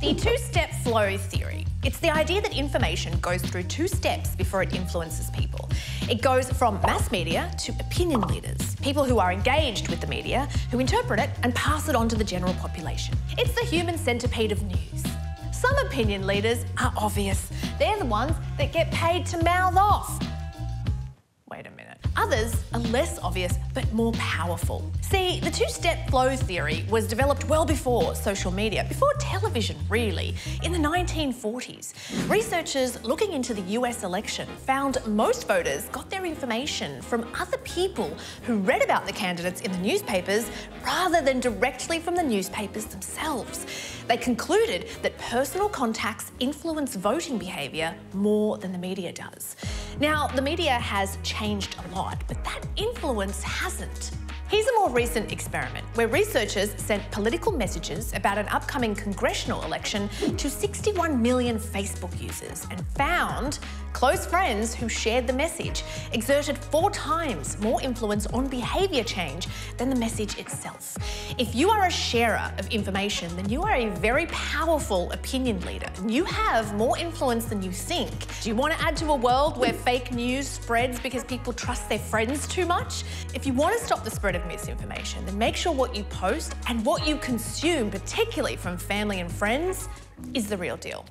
The two-step flow theory. It's the idea that information goes through two steps before it influences people. It goes from mass media to opinion leaders, people who are engaged with the media, who interpret it and pass it on to the general population. It's the human centipede of news. Some opinion leaders are obvious. They're the ones that get paid to mouth off. Others are less obvious but more powerful. See, the two step flow theory was developed well before social media, before television, really, in the 1940s. Researchers looking into the US election found most voters got their information from other people who read about the candidates in the newspapers rather than directly from the newspapers themselves. They concluded that personal contacts influence voting behaviour more than the media does. Now, the media has changed a but that influence hasn't. Here's a more recent experiment where researchers sent political messages about an upcoming congressional election to 61 million Facebook users and found close friends who shared the message exerted four times more influence on behaviour change than the message itself. If you are a sharer of information, then you are a very powerful opinion leader. You have more influence than you think. Do you want to add to a world where fake news spreads because people trust their friends too much? If you want to stop the spread of misinformation, then make sure what you post and what you consume, particularly from family and friends, is the real deal.